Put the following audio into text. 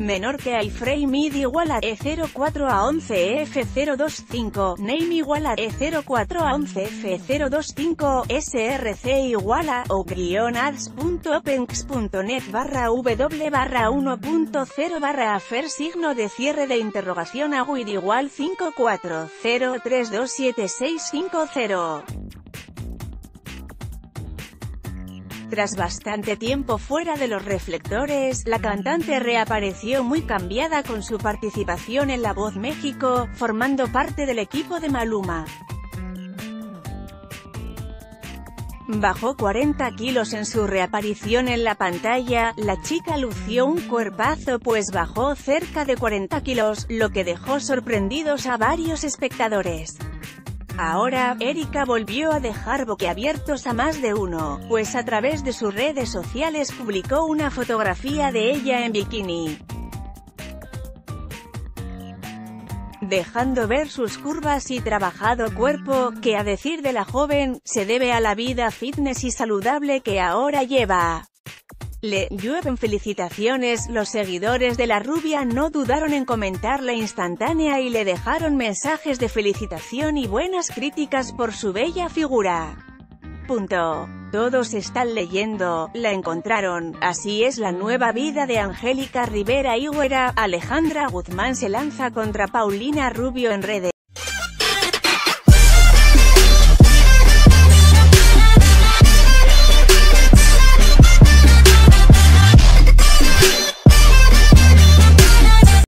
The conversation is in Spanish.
menor que iframe id igual a E04 a 11 F025, name igual a E04 a 11 F025, src igual a o ads.openx.net barra w barra 1.0 barra afer signo de cierre de interrogación a igual 540327650. Tras bastante tiempo fuera de los reflectores, la cantante reapareció muy cambiada con su participación en La Voz México, formando parte del equipo de Maluma. Bajó 40 kilos en su reaparición en la pantalla, la chica lució un cuerpazo pues bajó cerca de 40 kilos, lo que dejó sorprendidos a varios espectadores. Ahora, Erika volvió a dejar boquiabiertos a más de uno, pues a través de sus redes sociales publicó una fotografía de ella en bikini. dejando ver sus curvas y trabajado cuerpo, que a decir de la joven, se debe a la vida fitness y saludable que ahora lleva. Le llueven felicitaciones, los seguidores de la rubia no dudaron en comentar la instantánea y le dejaron mensajes de felicitación y buenas críticas por su bella figura. Punto. Todos están leyendo, la encontraron, así es la nueva vida de Angélica Rivera Higuera, Alejandra Guzmán se lanza contra Paulina Rubio en redes.